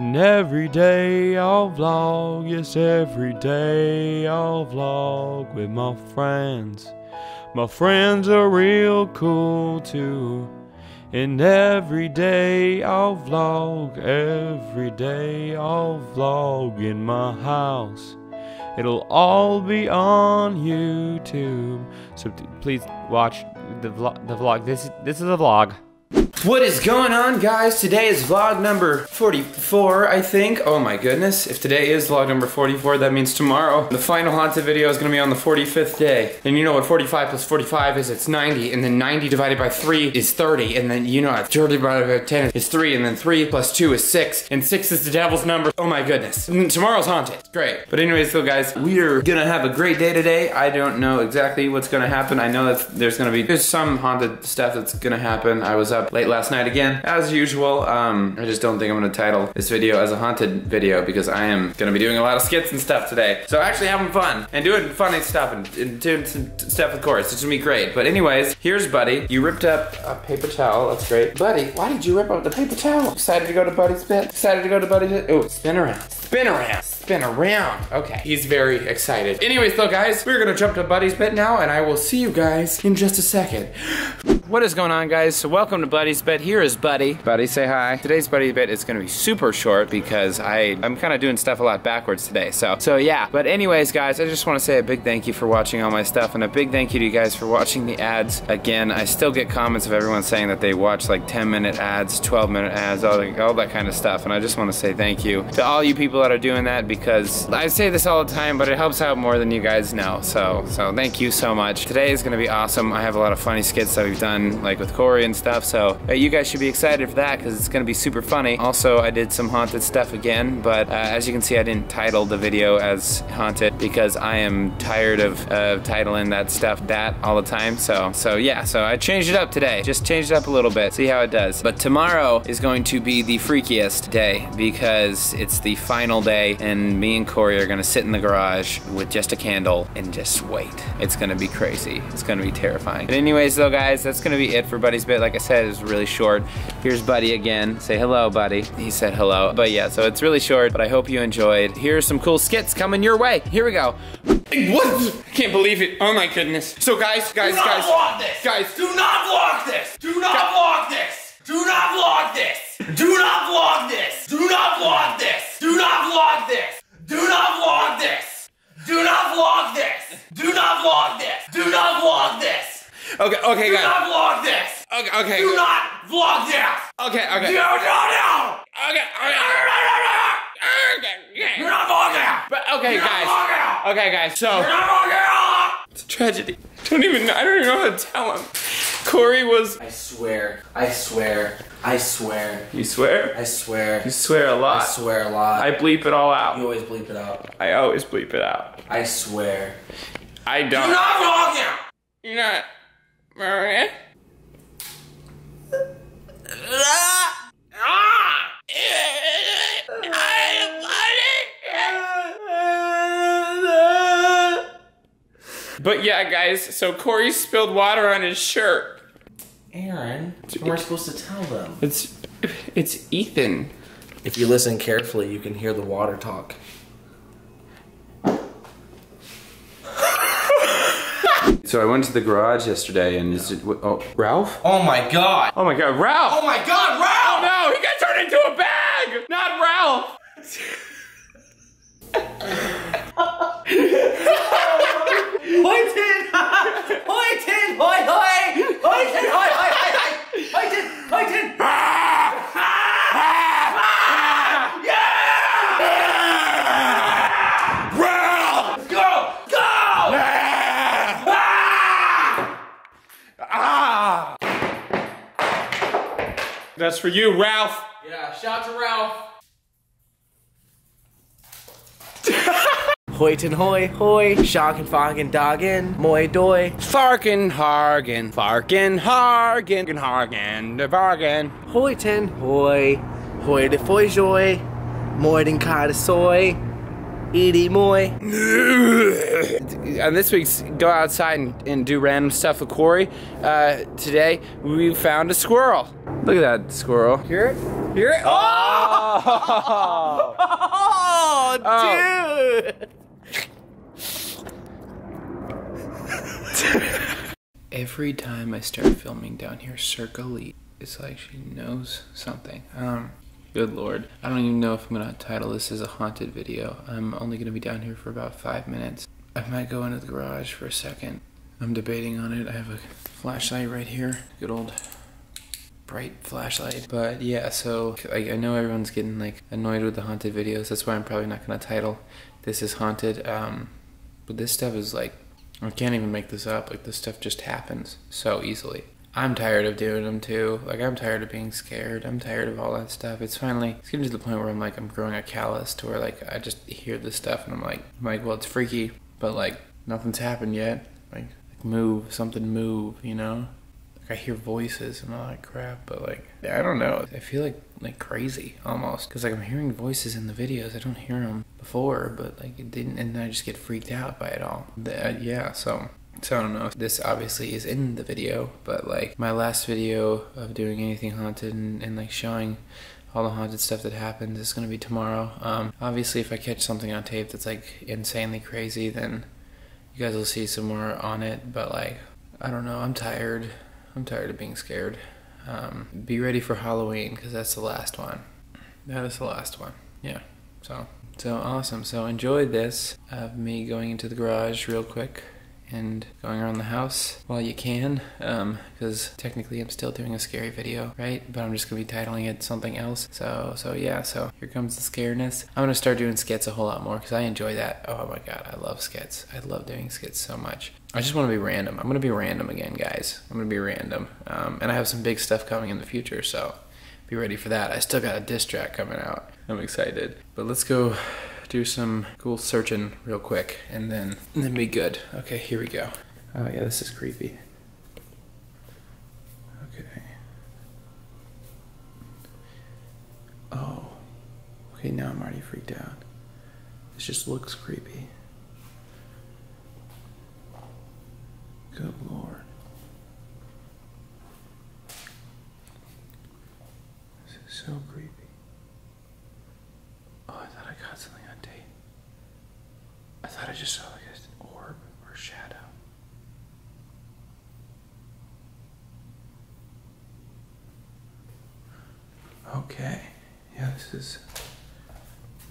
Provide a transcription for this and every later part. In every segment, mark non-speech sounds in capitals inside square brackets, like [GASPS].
And every day I'll vlog, yes, every day I'll vlog with my friends. My friends are real cool too. And every day I'll vlog, every day I'll vlog in my house. It'll all be on YouTube. So please watch the vlog. The vlog. This this is a vlog. What is going on guys? Today is vlog number 44, I think. Oh my goodness. If today is vlog number 44, that means tomorrow the final haunted video is gonna be on the 45th day. And you know what 45 plus 45 is? It's 90. And then 90 divided by 3 is 30. And then you know what 30 divided by 10 is 3. And then 3 plus 2 is 6. And 6 is the devil's number. Oh my goodness. And tomorrow's haunted. Great. But anyways, so guys, we are gonna have a great day today. I don't know exactly what's gonna happen. I know that there's gonna be, there's some haunted stuff that's gonna happen. I was up late last night again, as usual. Um, I just don't think I'm gonna title this video as a haunted video because I am gonna be doing a lot of skits and stuff today. So actually having fun and doing funny stuff and, and doing some stuff with chorus. It's gonna be great. But anyways, here's Buddy. You ripped up a paper towel. That's great. Buddy, why did you rip up the paper towel? Excited to go to Buddy's bed? Excited to go to Buddy's? Oh, spin around. Spin around. Spin around. Okay. He's very excited. Anyways, though, guys, we're gonna jump to Buddy's bed now, and I will see you guys in just a second. [GASPS] What is going on, guys? So welcome to Buddy's bed. Here is Buddy. Buddy, say hi. Today's Buddy bed is gonna be super short because I I'm kind of doing stuff a lot backwards today. So so yeah. But anyways, guys, I just want to say a big thank you for watching all my stuff, and a big thank you to you guys for watching the ads. Again, I still get comments of everyone saying that they watch like 10 minute ads, 12 minute ads, all, the, all that kind of stuff, and I just want to say thank you to all you people that are doing that because I say this all the time, but it helps out more than you guys know. So so thank you so much. Today is gonna be awesome. I have a lot of funny skits that we've done like with Corey and stuff. So uh, you guys should be excited for that because it's gonna be super funny. Also, I did some haunted stuff again, but uh, as you can see, I didn't title the video as haunted because I am tired of uh, titling that stuff that all the time. So so yeah, so I changed it up today. Just changed it up a little bit. See how it does. But tomorrow is going to be the freakiest day because it's the final day and me and Corey are gonna sit in the garage with just a candle and just wait. It's gonna be crazy. It's gonna be terrifying. But anyways though guys, that's gonna be it for Buddy's bit. Like I said, it was really short. Here's Buddy again. Say hello, Buddy. He said hello. But yeah, so it's really short, but I hope you enjoyed. Here's some cool skits coming your way. Here we go. What? I can't believe it. Oh my goodness. So guys, guys, guys. Do not guys. vlog this! Guys. Do not vlog this! Do not vlog this! Do not vlog this! Do not vlog this! Do not vlog this! Do not vlog this! Do not vlog this! Do not vlog this! Do not vlog this! Do not vlog this! Okay, okay, Do guys. not vlog this! Okay, okay. Do not vlog this! Okay, okay. No, no, no! Okay, okay. Okay, You're not vlogging! But okay, You're not guys. vlogging! Okay, guys. So You're not vlogging! it's a tragedy. I Don't even. know- I don't even know how to tell him. Corey was. I swear, I swear, I swear, You swear? I swear, You swear a lot. I swear a lot. I bleep it all out. you always bleep it out. I always bleep it out. I swear. I don't. You're not vlogging! You're not. Maria? But yeah, guys, so Corey spilled water on his shirt. Aaron, we're supposed to tell them. It's it's Ethan. If you listen carefully, you can hear the water talk. [LAUGHS] So I went to the garage yesterday and is it oh Ralph? Oh my god! Oh my god, Ralph! Oh my god, Ralph! Oh no, he got turned into a bag! Not Ralph! [LAUGHS] Hoitin! [LAUGHS] Hoitin! Hoi hoy Hoitin! Hoi hoi hoi hoi! Hoitin! Hoitin! [LAUGHS] That's for you, Ralph. Yeah, shout to Ralph. Hoyton hoy hoy, shockin' foggin' doggin', moy doy. Farkin Hargan, Farkin Hargan, Hargan, the bargain. Hoyton hoy, hoy de foy joy, moy den kada soy. Edie Moy. [COUGHS] On this week's Go Outside and, and Do Random Stuff with Corey, uh, today we found a squirrel. Look at that squirrel. Hear it? Hear it? Oh! Oh, dude! [LAUGHS] Every time I start filming down here, Circa Lee, it's like she knows something. Um, good lord. I don't even know if I'm gonna title this as a haunted video. I'm only gonna be down here for about five minutes. I might go into the garage for a second. I'm debating on it. I have a flashlight right here. Good old bright flashlight. But yeah, so I, I know everyone's getting like annoyed with the haunted videos. That's why I'm probably not gonna title this is haunted. Um, but this stuff is like I can't even make this up. Like this stuff just happens so easily. I'm tired of doing them too. Like I'm tired of being scared. I'm tired of all that stuff. It's finally it's getting to the point where I'm like I'm growing a callus to where like I just hear this stuff and I'm like I'm like well it's freaky, but like nothing's happened yet. Like, like move something move, you know. I hear voices and all that crap, but like I don't know. I feel like like crazy almost because like I'm hearing voices in the videos. I don't hear them before, but like it didn't, and I just get freaked out by it all. That, yeah, so so I don't know. This obviously is in the video, but like my last video of doing anything haunted and, and like showing all the haunted stuff that happens is gonna be tomorrow. Um, obviously, if I catch something on tape that's like insanely crazy, then you guys will see some more on it. But like, I don't know. I'm tired. I'm tired of being scared. Um, be ready for Halloween because that's the last one. That is the last one. Yeah. So so awesome. So enjoy this of me going into the garage real quick and going around the house while you can because technically I'm still doing a scary video right? But I'm just gonna be titling it something else. So so yeah so here comes the scareness I'm gonna start doing skits a whole lot more because I enjoy that. Oh my god I love skits. I love doing skits so much. I just want to be random. I'm gonna be random again guys. I'm gonna be random. Um, and I have some big stuff coming in the future so be ready for that. I still got a diss track coming out. I'm excited. But let's go do some cool searching real quick and then and then be good. Okay, here we go. Oh yeah, this is creepy. Okay. Oh. Okay, now I'm already freaked out. This just looks creepy. Good lord. This is so creepy. Oh, I thought I got something thought I just saw like an orb or shadow. Okay. Yeah, this is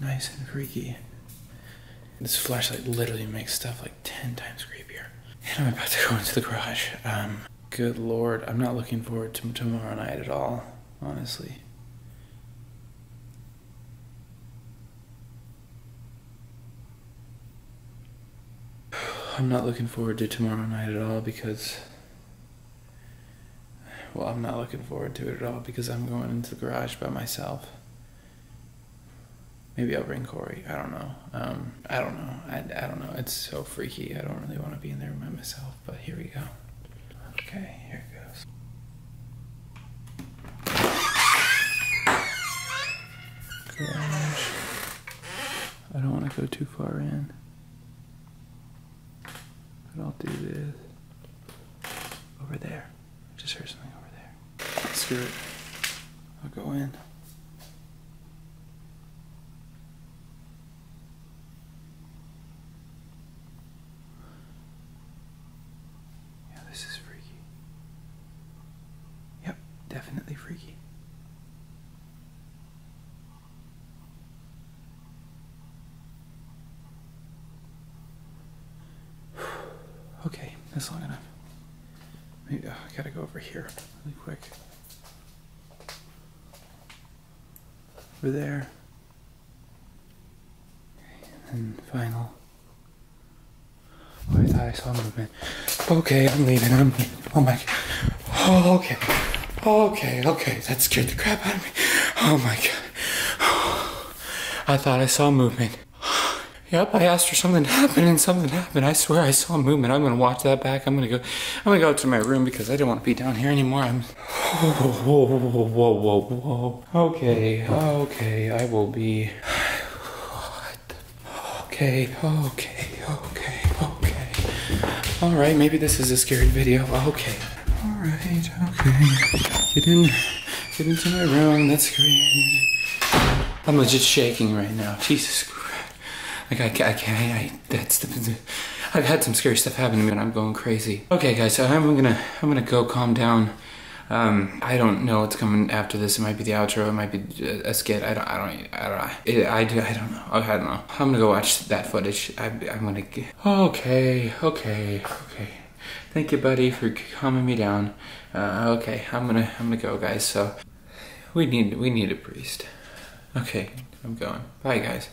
nice and freaky. This flashlight literally makes stuff like 10 times creepier. And I'm about to go into the garage. Um, good lord, I'm not looking forward to tomorrow night at all, honestly. I'm not looking forward to tomorrow night at all because. Well, I'm not looking forward to it at all because I'm going into the garage by myself. Maybe I'll bring Corey. I don't know. Um, I don't know. I, I don't know. It's so freaky. I don't really want to be in there by myself, but here we go. Okay, here it goes. Garage. I don't want to go too far in. Do this. Over there. I just heard something over there. Screw it. I'll go in. Yeah, this is freaky. Yep, definitely freaky. That's long enough. Maybe oh, I gotta go over here really quick. Over there. And final. Oh, I thought I saw movement. Okay, I'm leaving. I'm leaving. Oh my. Oh, okay. Okay, okay. That scared the crap out of me. Oh my god. I thought I saw movement. Yep, I asked for something to happen and something happened. I swear I saw a movement. I'm gonna watch that back. I'm gonna go I'm gonna go to my room because I don't want to be down here anymore. I'm whoa, whoa, whoa, whoa, whoa. Okay, okay, I will be what? [SIGHS] Okay. Okay, okay, okay, okay. All right, maybe this is a scary video. Okay. All right, okay. Get in, get into my room. That's great. I'm legit shaking right now. Jesus Christ. Like I, I can't. I, that's the. I've had some scary stuff happen to me, and I'm going crazy. Okay, guys. So I'm gonna, I'm gonna go calm down. Um, I don't know what's coming after this. It might be the outro. It might be a, skit. I don't. I don't. I don't. It, I do. I don't know. I don't know. I'm gonna go watch that footage. I, I'm gonna. Get, okay. Okay. Okay. Thank you, buddy, for calming me down. Uh, okay. I'm gonna. I'm gonna go, guys. So we need. We need a priest. Okay. I'm going. Bye, guys.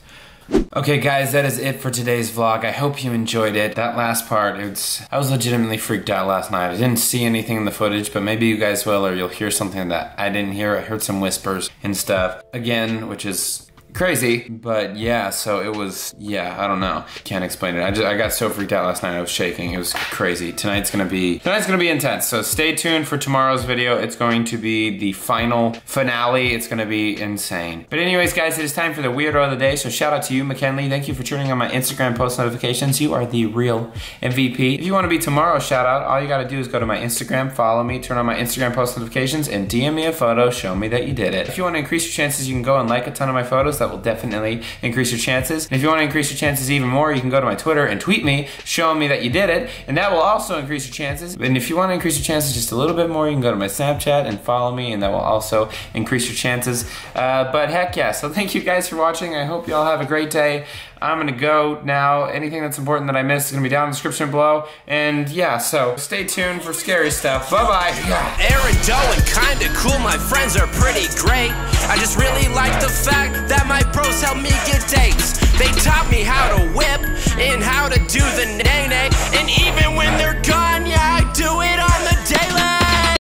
Okay guys, that is it for today's vlog. I hope you enjoyed it. That last part, it's I was legitimately freaked out last night. I didn't see anything in the footage, but maybe you guys will or you'll hear something that I didn't hear. I heard some whispers and stuff. Again, which is crazy, but yeah, so it was yeah, I don't know. Can't explain it. I just I got so freaked out last night. I was shaking. It was crazy. Tonight's to be tonight's to be intense. So stay tuned for tomorrow's video. It's going to be the final finale. It's to be insane. But anyways, guys, it is time for the weirdo of the day. So shout out to you, McKinley. Thank you for turning on my Instagram post notifications. You are the real MVP. If you want to be tomorrow's shout out, all you got to do is go to my Instagram, follow me, turn on my Instagram post notifications, and DM me a photo. Show me that you did it. If you want to increase your chances, you can go and like a ton of my photos. That will definitely increase your chances. And if you want to increase your chances even more, you can go to my Twitter and tweet me, showing me that you did it, and that will also increase your chances. And if you want to increase your chances just a little bit more, you can go to my Snapchat and follow me, and that will also increase your chances. Uh, but heck yeah, so thank you guys for watching. I hope you all have a great day. I'm gonna go now. Anything that's important that I missed is gonna be down in the description below. And yeah, so stay tuned for scary stuff. Bye bye. Aaron Doh kinda cool, my friends are pretty great. I just really like the fact that my bros help me get dates. They taught me how to whip and how to do the nay nay. And even when they're gone, yeah, I do it all